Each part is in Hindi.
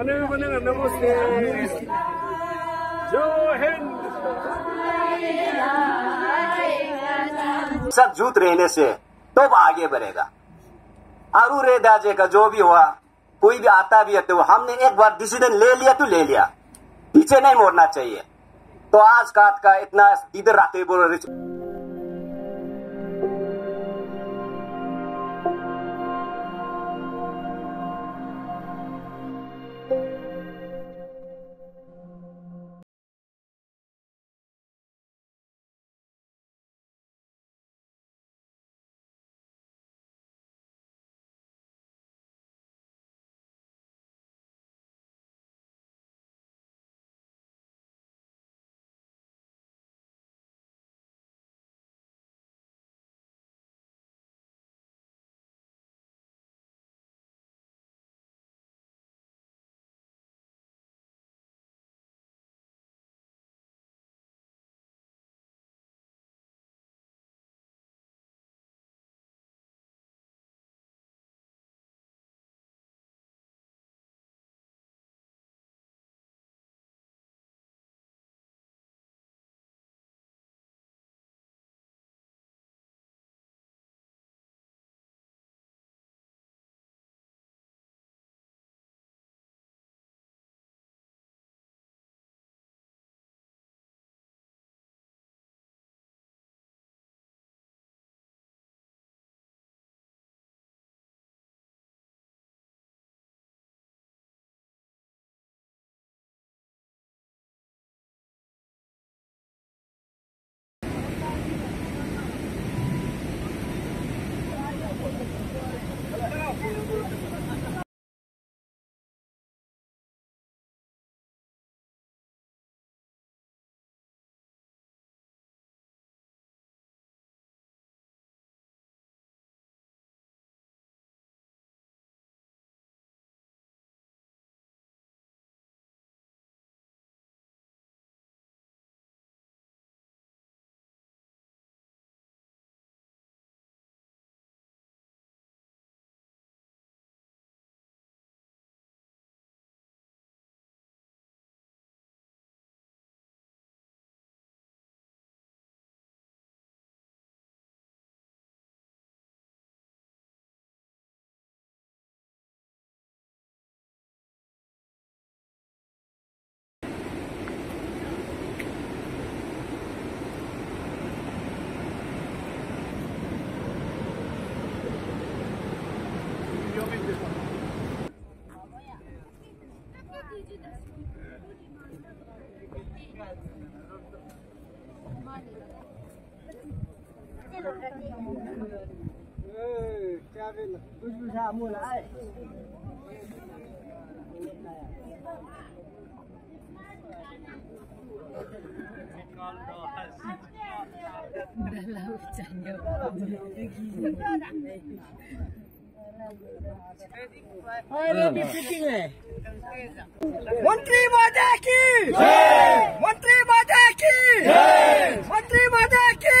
बने बने, नमस्ते। जो हिंद। सब जूत रहने से तो आगे बढ़ेगा। अरू रे दाजे का जो भी हुआ, कोई भी आता भी है तो हमने एक बार डिसीज़न ले लिया तो ले लिया। पीछे नहीं मोड़ना चाहिए। तो आज काट का इतना इधर आते बोल रहे Ừ, cha bên là mua lại. đã lâu chẳng gặp Thôi đi đi đi này. मंत्री माता की मंत्री माता की मंत्री माता की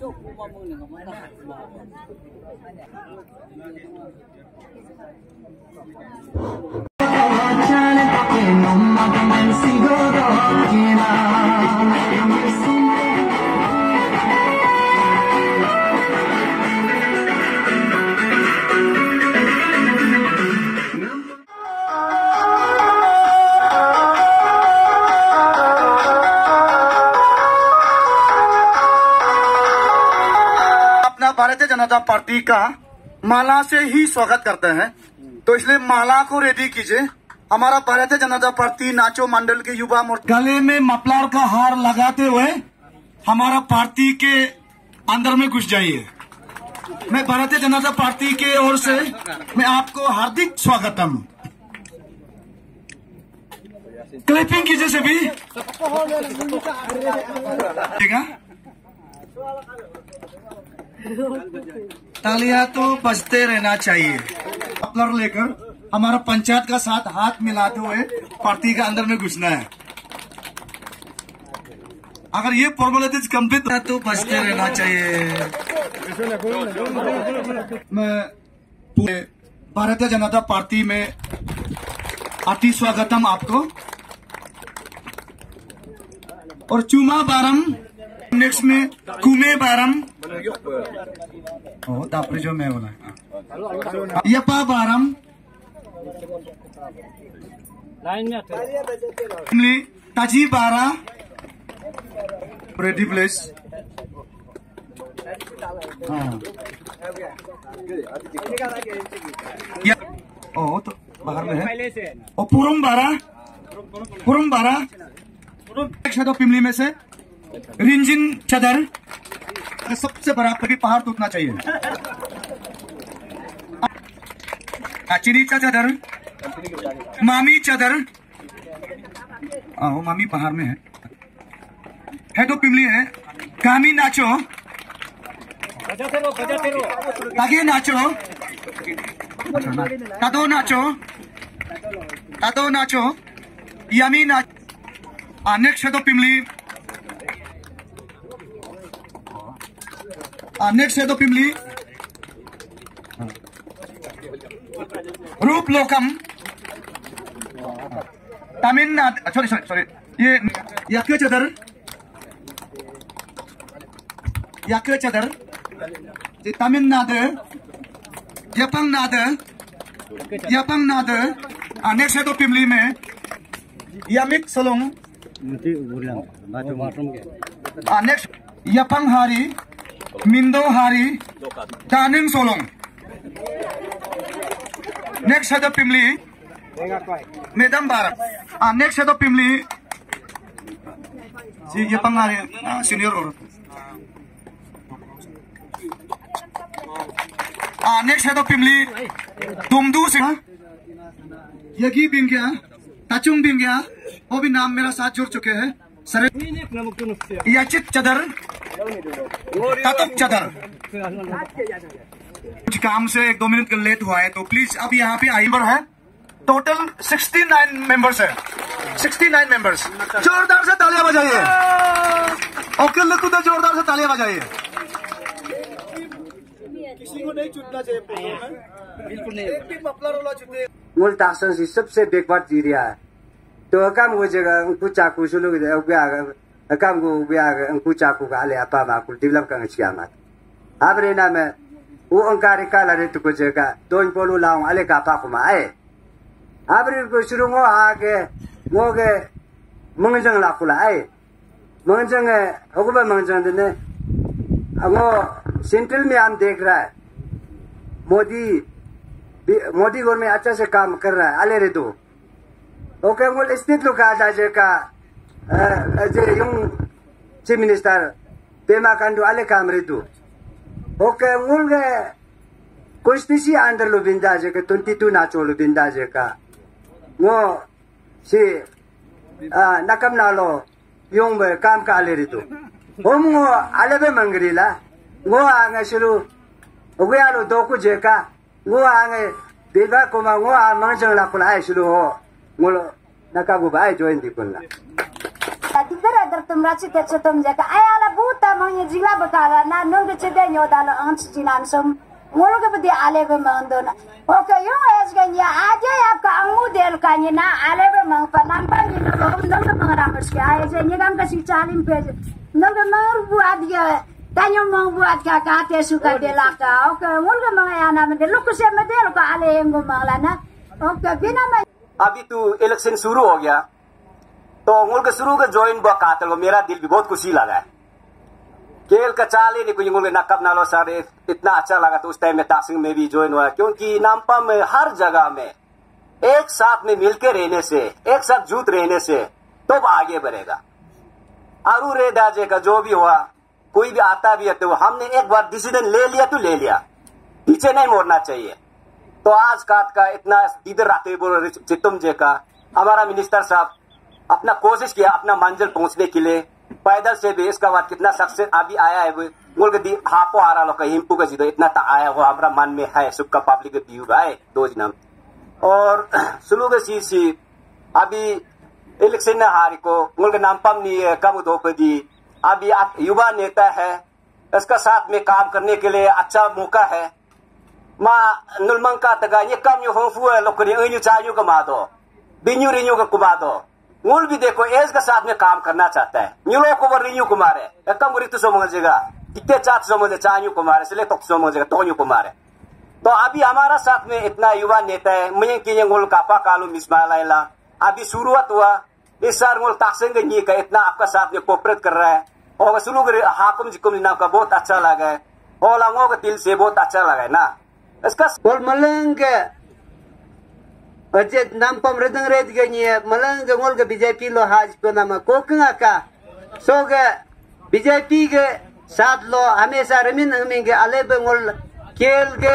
çok mamunin kuma na hatsuwa Hacane takin umma da men sigo da hakina Janata Party का माला से ही स्वागत करते हैं। तो इसलिए माला को रेडी कीजिए। हमारा भारतीय जनता पार्टी नाचो मंडल के युवा मोर्चा। गले में मपलार का हार लगाते हुए हमारा पार्टी के अंदर में घुस जाइए। मैं भारतीय जनता पार्टी के ओर से मैं आपको हार्दिक स्वागतम। क्लिपिंग कीजिए सभी। ठीक है? तालियाँ तो बजते रहना चाहिए। अपलर लेकर हमारा पंचायत का साथ हाथ मिलाते हुए पार्टी के अंदर में घुसना है। अगर ये फॉर्मेलिटीज कंप्लीट है तो बजते रहना चाहिए। मैं पूरे भारतीय जनता पार्टी में अति स्वागतम आपको। और चुमा बारम नेक्स्ट में कुमे बारम ओ तापरे जो मैं बोला यपा बारम family taji bara ready place हाँ या ओ तो बाहर में है और पुरम बारा पुरम बारा एक शब्द पिमली में से रिंजिन चदर ये सबसे बड़ा कभी पहाड़ टूटना चाहिए। का चदर। मामी चादर। वो मामी बाहर में है। है तो पिमली है। कामी नाचो। बजाते नाचो। तातो नाचो। तातो नाचो। यामी नाच। नेक्स्ट है तो पिमली। नेक्स्ट है तो पिमली रूप लोकम तमिलनाडु सॉरी सॉरी सॉरी ये याके चदर। याके चदर। ये तमिलनाडु। यपंग नाडु यपंग नाडु नेक्स्ट है तो पिमली में। यामिक सोलोंग। नेक्स्ट यपंग हारी मिंदो हारी दानिंग सोलोंग नेक्स्ट है तो पिमली मेदम भारत नेक्स्ट है तो पिमली जी यपंग हारी सीनियर और नेक्स्ट है तो पिमली तुमदू से यगी बिंगिया तचुंग बिंगिया वो भी नाम मेरा साथ जुड़ चुके हैं। सर याचित चदर ततुक चदर। कुछ काम से एक दो मिनट लेट हुआ है तो प्लीज़ अब यहाँ पे आई है। टोटल 69 मेंबर्स है। 69 मेंबर्स जोरदार से तालियाँ बजाइए। ओके, लकू तो जोरदार से तालियाँ बजाइए। किसी को नहीं चुनना चाहिए बिल्कुल नहीं। मूल तासन सबसे बैकवर्ड एरिया है। तो अकाम को जगह उनको चाकू सुलू ले आपा माकुल डेवलप करने छिया मत अब रे ना में वो अंकारी का लड़े तो को जगह तो इन पोलू लाऊं अले का पा को माए अब रे को शुरू में आगे वो के मंगजंग ला खुला आए मंगजंग है हुकुम मंगजंग ने वो सेंट्रल में हम देख रहा है मोदी मोदी गवर्नमेंट अच्छा से काम कर रहा है अले रे तो ओके स्थित लोग का eh, eh, yung si minister tema kando ale kamritu. oke ngulge konstitusi under lo je ke 22 na cho binda je ka. Ngo si ah, nakam nalo yung be kam ka ale ritu. Om ngo ale be mangrila ngo anga shuru ogu ya lo doku je ka. Ngo anga deba koma ngo a mangjang la kula ai shuru ho. Ngo nakagu ba ai join dikun la. Tiga ada tumra cita cita menjaga ayala buta mangnya jila bekala na nunggu cita nyodala ans cinan som ngolo ke bedi ale be mangdona oke yo es kan ya aja ya ka angu del kan na ale be mang pa nampan ni no lom nunggu mangram ska ay je ni gam kasi chalim pe nunggu mang buat ya tanyo mang buat ka ka te suka de la ka oke ngolo mang ya na me de luku se me de ka ale ngo manglana oke bina ma अभी तो इलेक्शन शुरू हो गया तो अंगुल के शुरू के ज्वाइन हुआ कातल मेरा दिल भी बहुत खुशी लगा है। खेल का चाल नहीं कोई मुझे नकब नालो सर इतना अच्छा लगा तो उस टाइम में तासिंग में भी ज्वाइन हुआ क्योंकि नामपा में हर जगह में, एक साथ में मिलकर रहने से, एक साथ जूत रहने से तो आगे बढ़ेगा। अरू रे दाजे का जो भी हुआ, कोई भी आता भी है तो हमने एक बार डिसीज़न ले लिया तो ले लिया। पीछे नहीं मोड़ना चाहिए। तो आज काट का इतना इधर रहते बोल जे का, हमारा मिनिस्टर साहब अपना कोशिश किया अपना मंजिल पहुँचने के लिए। पैदल से भी इसका बाद कितना सक्सेस अभी आया है मुल्क दी हापो आ रहा लोग हिम्पू का जीतो इतना आया वो हमारा मन में है, सुख का पब्लिक दियू है, दो दिन और सुलू के सी सी अभी इलेक्शन ने हारी को मुल्क नाम पम नहीं है, कम दोपदी अभी आप युवा नेता है, इसका साथ में काम करने के लिए अच्छा मौका है। माँ नुलमंग का तगा, ये कम यू होफू है लोग का मादो बिन्यू रिन्यू का कुमादो मूल भी देखो एज के साथ में काम करना चाहता है। न्यूलो को रिन्यू कुमार है। एकदम रितु सोमोजेगा कितने चात सोमोजे चायू कुमार है तो सोमोजेगा तोन्यू कुमार है। तो अभी हमारा साथ में इतना युवा नेता है मुझे कि गोल कापा कालू मिसमाला अभी शुरुआत हुआ, इस सार गोल ताकसेंग नी का इतना आपका साथ में कोऑपरेट कर रहा है। और शुरू कर, हाकुम जिकुम नाम का बहुत अच्छा लगा है। और लंगों का तिल से बहुत अच्छा लगा है ना। इसका Pol अचेत नाम पम रदंग रेत गनी मलंग ग मोल ग बीजेपी लो हाज को नाम कोकंग का सो ग बीजेपी ग साथ लो हमेशा रमिन हमिंग अले बंगोल केल ग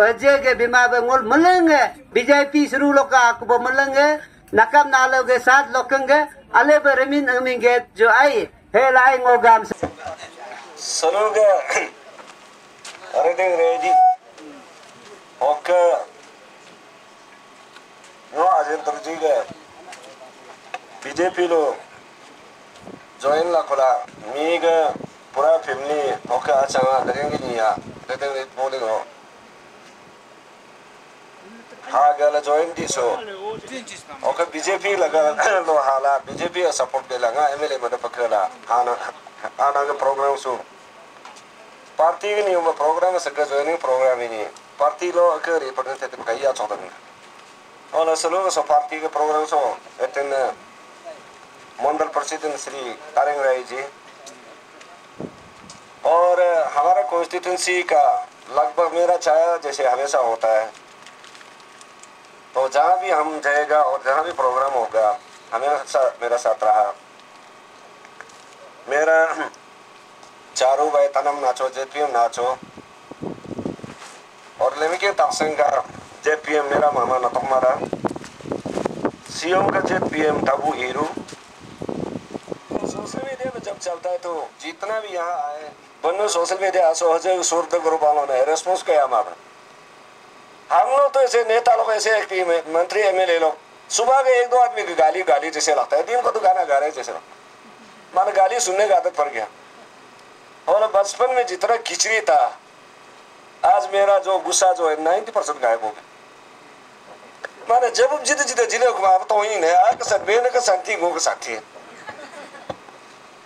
अजय के बीमा बंगोल मलंग बीजेपी शुरू लो का को मलंग नकम नालो के साथ लोकंग अले ब रमिन हमिंग जो आई हे लाई गो गाम सरोग अरे रेडी ओके nu अजय तुर्जी के बीजेपी लो। la kola mi ga pura family oka achanga लगेंगे नहीं या reading बोलिंग हो हाँ गला join दी सो। ओके, बीजेपी लगा लो हाला। बीजेपी का सपोर्ट दे लगा एमएलए मत पकड़ा आना आना के प्रोग्राम सो। पार्टी के नहीं प्रोग्राम से का प्रोग्राम ही नहीं। पार्टी लो के रिप्रेजेंटेटिव का या चौदह सलो सो पार्टी के प्रोग्राम सो एतन मंडल प्रेसिडेंट श्री तारिंग राय जी और हमारा कॉन्स्टिट्यूंसी का लगभग मेरा चाय जैसे हमेशा होता है तो जहाँ भी हम जाएगा और जहाँ भी प्रोग्राम होगा हमेशा मेरा साथ रहा मेरा चारू भाई तनम नाचो जेपीएम नाचो और लेमिके ताकसिंग का जेपीएम मेरा मामा नतमारा सीएम का जेपीएम तबू हीरू। सोशल मीडिया में जब चलता है तो जितना भी यहाँ आए, बनो सोशल मीडिया सो हजे सूरत ग्रुप वालों ने रेस्पॉन्स किया हमारा। हम लोग तो ऐसे नेता लोग, ऐसे एक्टिव में मंत्री एमएलए लोग। सुबह के एक दो आदमी की गाली गाली जैसे लगता है। दिन को तो गाना गा रहे जैसे लगता माना गाली सुनने का आदत पड़ गया। और बचपन में जितना खिचड़ी था, आज मेरा जो गुस्सा जो है, नाइन्टी परसेंट गायब हो गया। माने जब जिद जिद ज़िले को आप तो ही नहीं आ के साथ बेन का साथी गो के साथी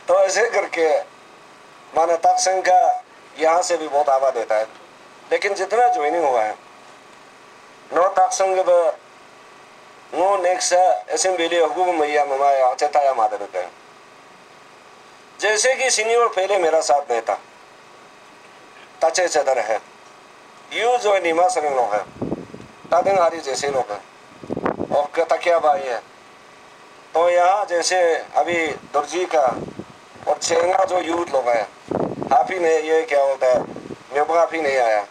तो ऐसे करके माने तक का यहाँ से भी बहुत आवाज़ देता है। लेकिन जितना ज्वाइनिंग हुआ है no taksang ba no next assembly हुकुम मैया ममाया चेताया मादर का जैसे कि सीनियर पहले मेरा साथ नहीं था। तचे चदर है। यू जो नीमा संग लोग है। तादिंग हारी जैसे लोग हैं। और तकिया भाई है? तो यहाँ जैसे अभी दुर्जी का और छेंगा जो यूथ लोग हैं आप ही नहीं ये क्या होता है ही नहीं आया।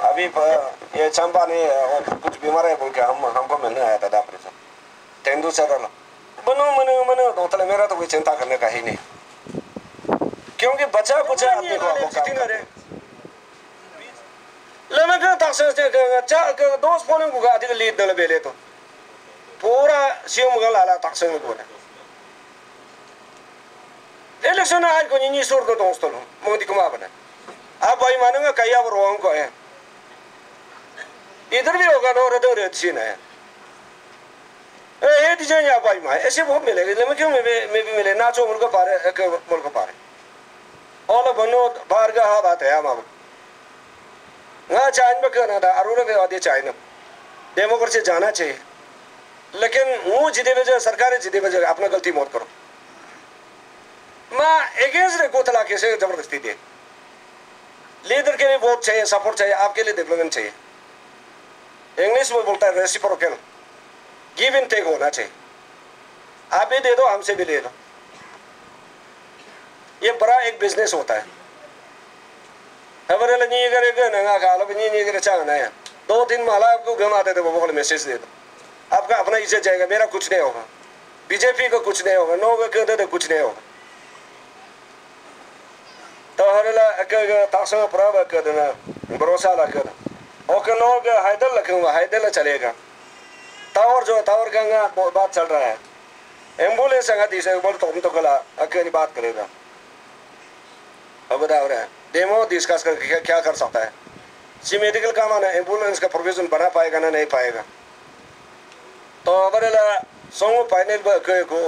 अभी ये चंपा नहीं है और कुछ बीमार है बोल के हम हमको मिलने आया था डॉक्टर से। तेंदु से रहा बनो मनो मनो तो मतलब मेरा तो कोई चिंता करने का ही नहीं। क्योंकि बचा कुचा आदमी को ताकसे दोस्त फ़ोन को अधिक लीड दल बेले तो। पूरा आज को नहीं सोर को दोस्त लो मोदी को माँ बने। अब भाई मानूँगा कई अब रोंग को है। इधर भी होगा ना उधर रेत सीन है। ए डिज़ाइन या भाई माँ, ऐसे बहुत मिलेगा, लेकिन क्यों मैं भी मिले? नाचो मुल्क पारे मुल्क पारे। और बनो, बाहर का हाँ बात है हम अब ना चाइन में कहना था, अरुण के वादे चाइन। डेमोक्रेसी जाना चाहिए। लेकिन वो जिदे बजे सरकार जिदे बजे अपना गलती मत करो। माँ अगेंस्ट को तला कैसे ज़बरदस्ती दे। लीडर के लिए वोट चाहिए सपोर्ट चाहिए, आपके लिए डेवलपमेंट चाहिए। इंग्लिश में बोलता है रेसिप्रोकल गिव इन टेक होना चाहिए। आप भी दे दो, हमसे भी ले दो ये बड़ा एक बिज़नेस होता है। हमारे नहीं करेगा नंगा खा लो नहीं नहीं करे चाहना है। दो तीन माला आपको घम थे वो मैसेज दे दो। आपका अपना इज़्ज़त जाएगा मेरा कुछ नहीं होगा। बीजेपी को कुछ नहीं होगा नो कहते थे कुछ नहीं होगा। तो हमारे तासंग प्रभ कहना भरोसा लगा ओके नो हैदर लखूँगा हैदर चलेगा। टावर जो टावर का बात चल रहा है। एंबुलेंस संगा दिसे बोल तो हम तो कला अकेली बात करेगा। अब बता रहा डेमो डिस्कस करके क्या, कर सकता है? सी मेडिकल काम आना एंबुलेंस का प्रोविज़न बना पाएगा ना नहीं पाएगा? तो अब सोंग फाइनल को